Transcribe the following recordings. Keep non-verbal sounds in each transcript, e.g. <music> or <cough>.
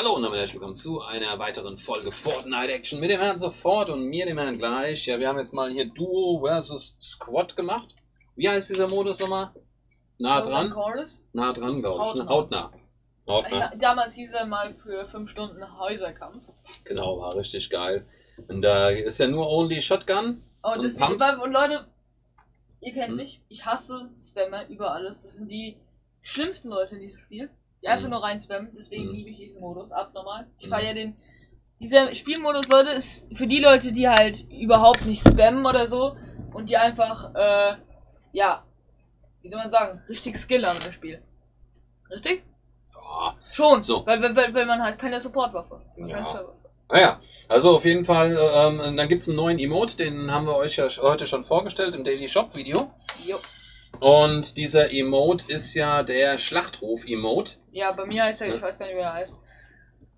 Hallo und damit herzlich willkommen zu einer weiteren Folge Fortnite Action mit dem Herrn sofort und mir, dem Herrn gleich. Ja, wir haben jetzt mal hier Duo versus Squad gemacht. Wie heißt dieser Modus nochmal? Nah dran? Nah dran, glaube ich. Ne? Hautnah. Hautnah. Ja, damals hieß er mal für 5 Stunden Häuserkampf. Genau, war richtig geil. Und da ist ja nur Only Shotgun. Und, Und das Pumps? und Leute, ihr kennt Hm? mich, ich hasse Spammer über alles. Das sind die schlimmsten Leute in diesem Spiel, die einfach Hm. nur rein spammen. Deswegen Hm. liebe ich diesen Modus abnormal. Ich Hm. feiere den. Dieser Spielmodus, Leute, ist für die Leute, die halt überhaupt nicht spammen oder so und die einfach, äh, ja, wie soll man sagen, richtig Skill haben im Spiel. Richtig? Ja. Schon. So. Weil, weil, weil, man halt keine Supportwaffe. Ja. Naja, also auf jeden Fall, ähm, dann gibt es einen neuen Emote, den haben wir euch ja heute schon vorgestellt im Daily Shop Video. Jo. Und dieser Emote ist ja der Schlachtruf-Emote. Ja, bei mir heißt er, ich Ja. weiß gar nicht, wie er heißt.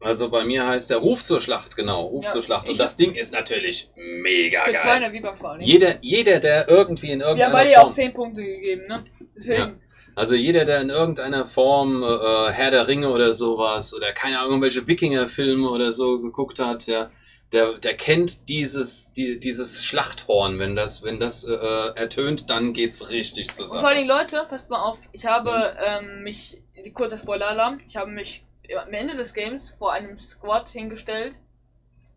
Also bei mir heißt der Ruf zur Schlacht, genau, Ruf Ja, zur Schlacht. Und ich- das Ding ist natürlich mega Für geil. 200 V-Bucks vor allem. Jeder, jeder, der irgendwie in irgendeiner beide ja auch Form, 10 Punkte gegeben, ne? Deswegen. also jeder, der in irgendeiner Form äh, Herr der Ringe oder sowas oder keine Ahnung, welche Wikinger-Filme oder so geguckt hat, ja, der, der kennt dieses, die, dieses Schlachthorn. Wenn das, wenn das äh, ertönt, dann geht's richtig zur Und vor. Dingen, Leute, passt mal auf, ich habe ähm, mich, kurzer Spoiler-Alarm, ich habe mich am Ende des Games vor einem Squad hingestellt.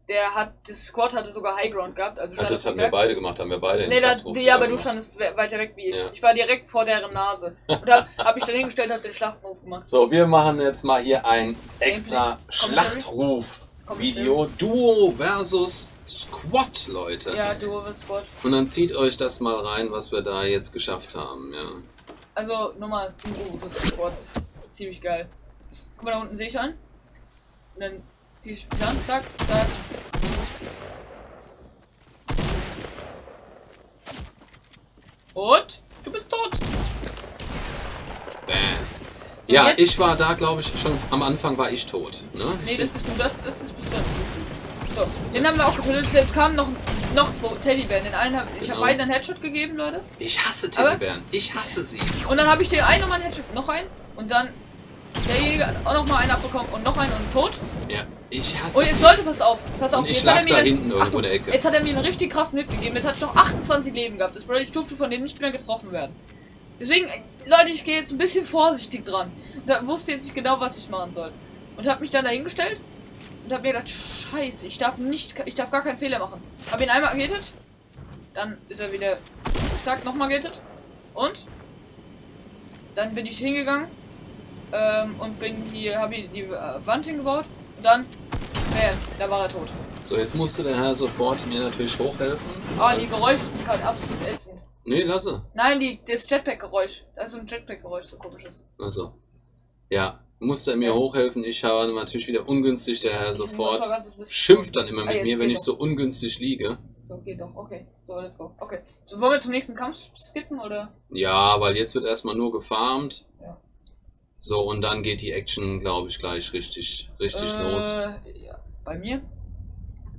Der hat, das Squad hatte sogar High Ground gehabt, also stand das dem wir beide gemacht, haben wir beide Nee, da, ja, aber du standest we- weiter weg wie ich. Ja. Ich war direkt vor deren Nase. Und hab, hab ich dann hingestellt, hab den Schlachtruf gemacht. So, wir machen jetzt mal hier ein extra? Schlachtruf-Video. Duo versus Squad, Leute. Ja, du bist Squad. Und dann zieht euch das mal rein, was wir da jetzt geschafft haben. Ja. Also, nochmal, du bist Squad. Ziemlich geil. Guck mal, da unten sehe ich an. Und dann gehe ich dann, zack, zack. Und? Du bist tot. Bam. So, Ja, jetzt- ich war da, glaube ich, schon am Anfang war ich tot. Ne? Nee, das bist du, das, das, das bist du. So, den haben wir auch getötet. Jetzt kamen noch, noch zwei Teddybären. Den einen hab, ich Genau. habe beiden einen Headshot gegeben, Leute. Ich hasse Aber- Teddybären. Ich hasse sie. Und dann habe ich den einen nochmal einen Headshot, noch einen. Und dann derjenige hat auch nochmal einen abbekommen und noch einen und tot. Ja, ich hasse Und jetzt sie. Leute, passt auf, passt auf. Und ich jetzt hat lag er mir da einen- hinten irgendwo in der Ecke. Jetzt hat er mir einen richtig krassen Hit gegeben. Jetzt hat ich noch 28 Leben gehabt. Das bedeutet, ich durfte von dem nicht mehr getroffen werden. Deswegen, Leute, ich gehe jetzt ein bisschen vorsichtig dran. Da wusste jetzt nicht genau, was ich machen soll. Und habe mich dann dahingestellt und habe mir gedacht, scheiße, ich darf nicht, ich darf gar keinen Fehler machen. Habe ihn einmal gehittet, dann ist er wieder, zack, nochmal gehittet. Und dann bin ich hingegangen ähm, und bin hier, habe die äh, Wand hingebaut und dann, bam, da war er tot. So, jetzt musste der Herr sofort mir natürlich hochhelfen. Ah, die Geräusche sind halt absolut ätzend. Nee, lasse. Nein, die, das Jetpack-Geräusch. Also ein Jetpack-Geräusch, so komisch ist. Also. Ja, musste er mir hochhelfen. Ich habe natürlich wieder ungünstig, der Herr Ich sofort schimpft dann immer Ah, mit jetzt mir, wenn ich so ungünstig liege. So, geht doch. Okay. So, let's go. Okay. So, wollen wir zum nächsten Kampf skippen, oder? Ja, weil jetzt wird erstmal nur gefarmt. Ja. So, und dann geht die Action, glaube ich, gleich richtig, richtig äh, los. Ja. Bei mir?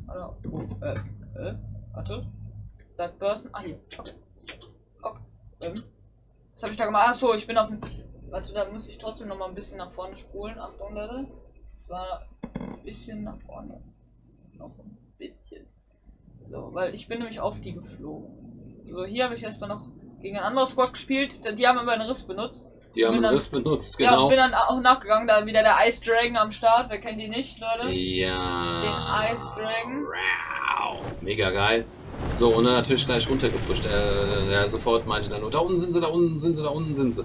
Oder? Oh, äh, äh, warte. That person. Ah, hier. Okay. Okay. Ähm. Was habe ich da gemacht? Achso, ich bin auf dem. Warte, da muss ich trotzdem noch mal ein bisschen nach vorne spulen. Achtung, Leute. Es war ein bisschen nach vorne. Noch ein bisschen. So, weil ich bin nämlich auf die geflogen. So, hier habe ich erstmal noch gegen ein anderes Squad gespielt. Die haben aber einen Riss benutzt. Die haben einen Riss benutzt, Ja, und genau. bin dann auch nachgegangen. Da wieder der Ice Dragon am Start. Wer kennt die nicht, Leute? Ja. Den Ice Dragon. Wow. Mega geil. So, und dann natürlich gleich runtergepusht. Er, er sofort meinte dann nur, da unten sind sie, da unten sind sie, da unten sind sie.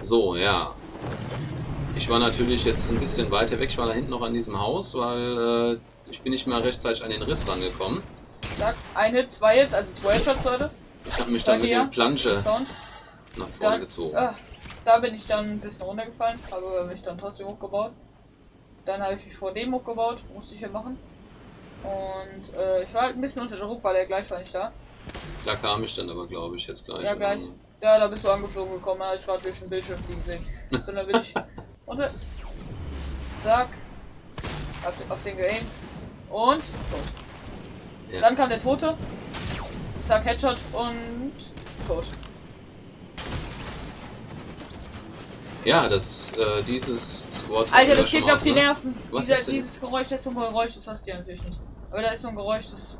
So, ja. Ich war natürlich jetzt ein bisschen weiter weg. Ich war da hinten noch an diesem Haus, weil äh, ich bin nicht mal rechtzeitig an den Riss rangekommen. Zack, ein Hit, zwei Hits, also zwei Shots, Leute. Ich habe mich dann mit dem Plansche nach vorne gezogen. ah, da bin ich dann ein bisschen runtergefallen, habe mich dann trotzdem hochgebaut. Dann habe ich mich vor dem hochgebaut, musste ich ja machen. Und äh, ich war halt ein bisschen unter Druck, weil er gleich war nicht da. Da kam ich dann aber, glaube ich, jetzt gleich. Ja, gleich. Ja, da bist du angeflogen gekommen, da habe ich gerade durch den Bildschirm fliegen sehen. <laughs> So, dann bin ich runter. Zack. Auf, auf den geaimt. Und tot. Ja. Dann kam der Tote. Zack, Headshot und tot. Ja, das, äh, dieses Squad... Alter, das geht mir auf die ne? Nerven. Was Dieser, ist denn dieses Geräusch, das ist so ein Geräusch, das hast du ja natürlich nicht. Aber da ist so ein Geräusch, das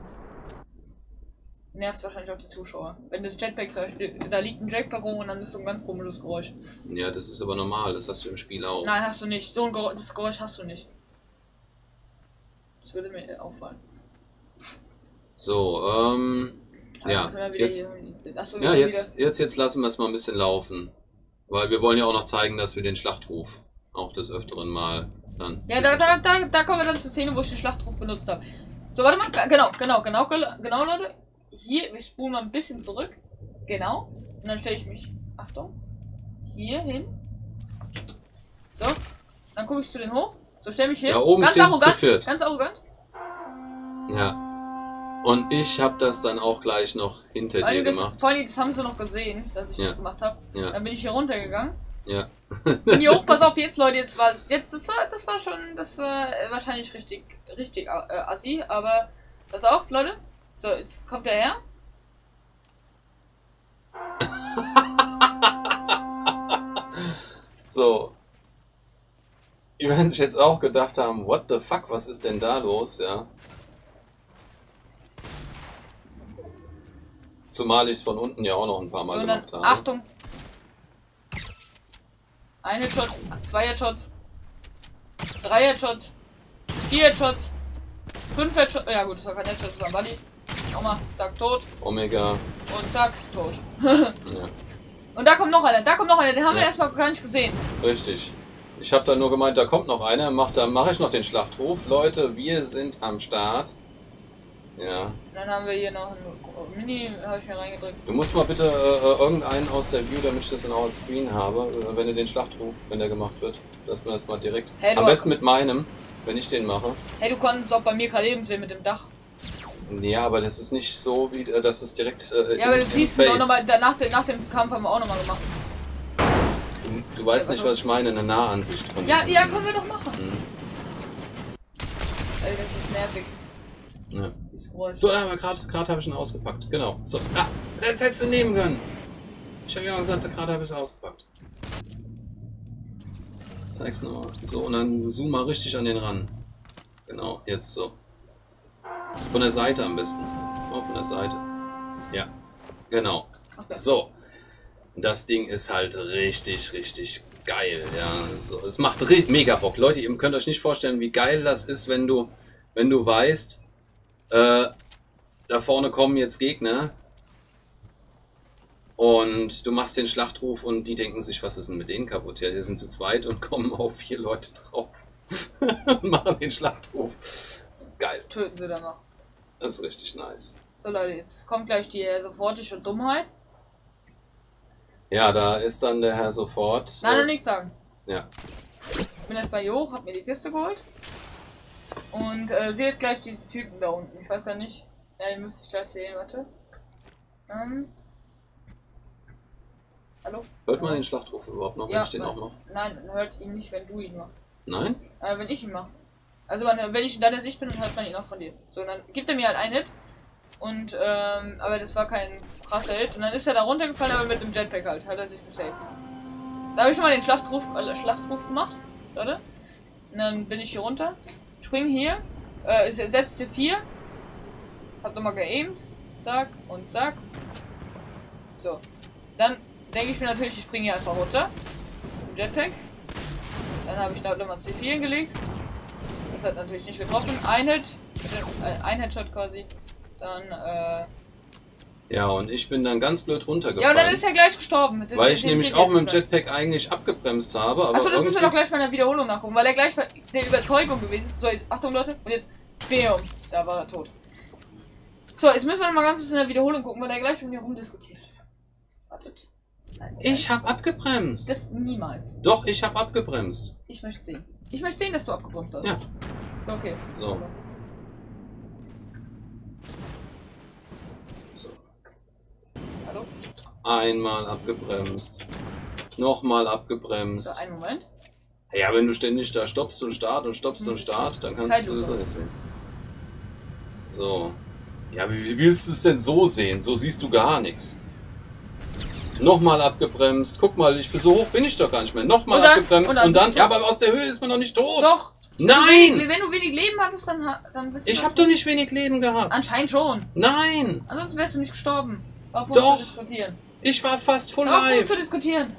nervt wahrscheinlich auch die Zuschauer. Wenn das Jetpack zum Beispiel, da liegt ein Jetpack rum und dann ist so ein ganz komisches Geräusch. Ja, das ist aber normal, das hast du im Spiel auch. Nein, hast du nicht. So ein Geräusch, das Geräusch hast du nicht. Das würde mir auffallen. So, ähm... Ja, jetzt, Achso, ja jetzt, jetzt, jetzt lassen wir es mal ein bisschen laufen. Weil wir wollen ja auch noch zeigen, dass wir den Schlachtruf auch des Öfteren mal dann... Ja, da, da, da, da kommen wir dann zur Szene, wo ich den Schlachtruf benutzt habe. So, warte mal. Genau, genau, genau, genau, Leute. Hier, wir spulen mal ein bisschen zurück. Genau. Und dann stelle ich mich, Achtung, hier hin. So. Dann gucke ich zu den hoch. So, stell mich hin. Ja, oben ganz arrogant. Ganz arrogant. Ja. Und ich habe das dann auch gleich noch hinter Vor dir gemacht. allem, das haben sie noch gesehen, dass ich Ja. das gemacht habe. Ja, Dann bin ich hier runtergegangen. ja. Bin hier hoch, pass auf, jetzt Leute, jetzt war jetzt das war das war schon, das war äh, wahrscheinlich richtig richtig äh, assi, aber pass auf, Leute. So, jetzt kommt er her. <laughs> So. Die werden sich jetzt auch gedacht haben, what the fuck, was ist denn da los, ja? Zumal ich es von unten ja auch noch ein paar Mal So, dann gemacht habe. Achtung. Eine Shot, zwei Headshots, drei Headshots, vier Headshots, fünf Headshots. Ja gut, das war kein Headshot, das war ein Buddy. Nochmal, zack, tot. Omega. Und zack, tot. <laughs> Ja, Und da kommt noch einer, da kommt noch einer, den haben wir Ja. erstmal gar nicht gesehen. richtig. Ich habe dann nur gemeint, da kommt noch einer, macht, dann mache ich noch den Schlachtruf. Leute, wir sind am Start. Ja. Und dann haben wir hier noch ein Mini, habe ich mir reingedrückt. Du musst mal bitte äh, äh, irgendeinen aus der View, damit ich das dann auch als Screen habe, äh, wenn du den Schlachtruf, wenn der gemacht wird, dass man das mal direkt. Hey, du Am besten mit meinem, wenn ich den mache. Hey, du konntest auch bei mir gerade eben sehen mit dem Dach. Ja, aber das ist nicht so, wie äh, dass es direkt. Äh, Ja, aber das im siehst du auch nochmal, nach, nach dem Kampf haben wir auch nochmal gemacht. Du, du weißt Ja, nicht, was ich meine, eine Nahansicht von Ja, ja, können wir doch machen. Mhm. Ey, das ist nervig, Ja. Geräusch. So, da haben wir gerade gerade habe ich ihn ausgepackt. Genau. So, ah, das hättest du nehmen können. Ich habe ja gesagt, gerade habe ich es ausgepackt. Zeig's nochmal. So, und dann zoom mal richtig an den ran. Genau, jetzt so. Von der Seite am besten. Oh, von der Seite. Ja, genau. Okay. So. Das Ding ist halt richtig, richtig geil. Ja, so. Es macht mega Bock. Leute, ihr könnt euch nicht vorstellen, wie geil das ist, wenn du, wenn du weißt, äh, da vorne kommen jetzt Gegner. Und du machst den Schlachtruf und die denken sich, was ist denn mit denen kaputt? Ja, die sind zu zweit und <laughs> kommen auf vier Leute drauf. und <laughs> machen den Schlachtruf. Das ist geil. Töten sie dann noch. Das ist richtig nice. So Leute, jetzt kommt gleich die sofortige Dummheit. Ja, da ist dann der Herr sofort. Nein, noch äh, nichts sagen. Ja. Ich bin jetzt bei hoch, hab mir die Kiste geholt. Und äh, sehe jetzt gleich diesen Typen da unten. Ich weiß gar nicht. Ja, den müsste ich gleich sehen, warte. Ähm. Hallo? Hört man den Schlachtruf überhaupt noch, wenn Ja, ich den nein. auch mache? Nein, man hört ihn nicht, wenn du ihn machst. Nein? Aber wenn ich ihn mache. Also man, wenn ich in deiner Sicht bin, dann hört man ihn auch von dir. So, dann gibt er mir halt einen Hit. Und, ähm, aber das war kein krasser Hit. Und dann ist er da runtergefallen, aber mit dem Jetpack halt. Hat er sich gesaved. Da habe ich schon mal den Schlachtruf, äh, Schlachtruf gemacht. Warte. Und dann bin ich hier runter. Spring hier. Äh, setzt hier 4. Hab nochmal geaimt. Zack und zack. So. Dann denke ich mir natürlich, ich springe hier einfach runter. Im Jetpack. Dann habe ich da nochmal C4 hingelegt. Das hat natürlich nicht getroffen. Ein Hit. äh, Ein Headshot quasi. Dann, äh. Ja, und ich bin dann ganz blöd Ja, runtergefallen. und dann ist er gleich gestorben. Mit dem- weil ich nämlich C4 auch mit dem. Jetpack eigentlich abgebremst habe, Achso, das müssen wir doch gleich mal in der Wiederholung nachgucken, weil er gleich der Überzeugung gewesen. So, jetzt Achtung Leute, und jetzt BAM. Da war er tot. So, jetzt müssen wir noch mal ganz kurz in der Wiederholung gucken, weil er gleich mit mir rumdiskutiert hat. Wartet. Nein, Ich habe abgebremst. Das niemals. Doch, ich habe abgebremst. Ich möchte sehen. Ich möchte sehen, dass du abgebremst hast. Ja. So, okay. So. so. Einmal abgebremst. Nochmal So, abgebremst. einen Moment. Ja, wenn du ständig da stoppst und start und stoppst und start, dann kannst du es Zeitlupe. sowieso nicht sehen. So. Ja, wie willst du es denn so sehen? So siehst du gar nichts. Nochmal abgebremst. Guck mal, ich bin so hoch bin ich doch gar nicht mehr. Nochmal dann- abgebremst und und dann du ja, aber aus der Höhe ist man noch nicht tot. Doch. Nein! Wenn du wenig Leben hattest, dann, dann bist du. Ich habe doch nicht wenig Leben gehabt. Anscheinend schon. Nein! Ansonsten wärst du nicht gestorben. War Doch. zu diskutieren. Ich war fast full Punkt live. zu diskutieren.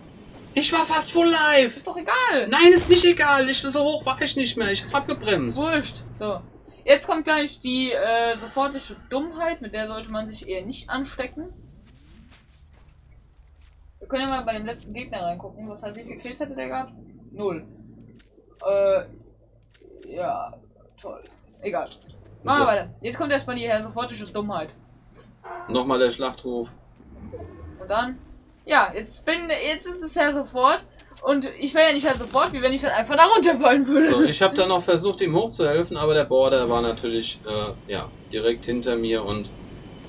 Ich war fast full live. Ist doch egal. Nein, ist nicht egal. Ich so hoch war ich nicht mehr. Ich hab abgebremst. Wurscht. So. Jetzt kommt gleich die äh, sofortige Dummheit, mit der sollte man sich eher nicht anstecken. Wir können ja mal bei dem letzten Gegner reingucken. Was hat wie viele Kills hatte der gehabt? Null. Äh. Ja, toll. Egal. Machen wir So. weiter. Jetzt kommt erstmal die äh, sofortige Dummheit. Nochmal der Schlachtruf. Und dann. Ja, jetzt bin jetzt ist es ja sofort. Und ich wäre ja nicht halt sofort, wie wenn ich dann einfach da runterfallen würde. So, ich habe dann noch versucht, ihm hochzuhelfen, aber der Border war natürlich äh, ja, direkt hinter mir und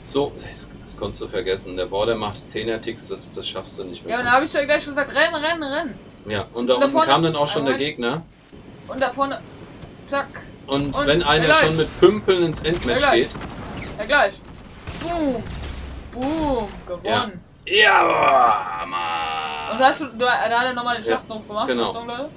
so, das, das konntest du vergessen. Der Border macht 10er Ticks, das, das schaffst du nicht mehr. ja, und da habe ich ja gleich gesagt, rennen, rennen, rennen. ja, und da Und da unten vorne- kam dann auch schon der. Gegner. Und da vorne. Zack. Und, Und wenn einer gleich. schon mit Pümpeln ins Endmatch geht. Ja, gleich. Boom. Boom. Gewonnen. Ja, Und Mann. da, hast du, da, da hat er nochmal den Ja, Schlachtruf gemacht. genau. Achtung, Leute.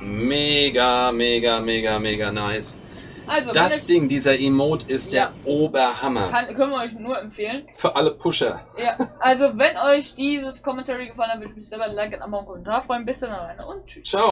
Mega, mega, mega, mega nice. Also, Das Ding, dieser Emote ist Ja. der Oberhammer. kann, können wir euch nur empfehlen. Für alle Pusher. Ja, also wenn euch dieses Commentary gefallen hat, würde ich mich selber like und einen Kommentar freuen. Bis dann alleine und tschüss. Ciao.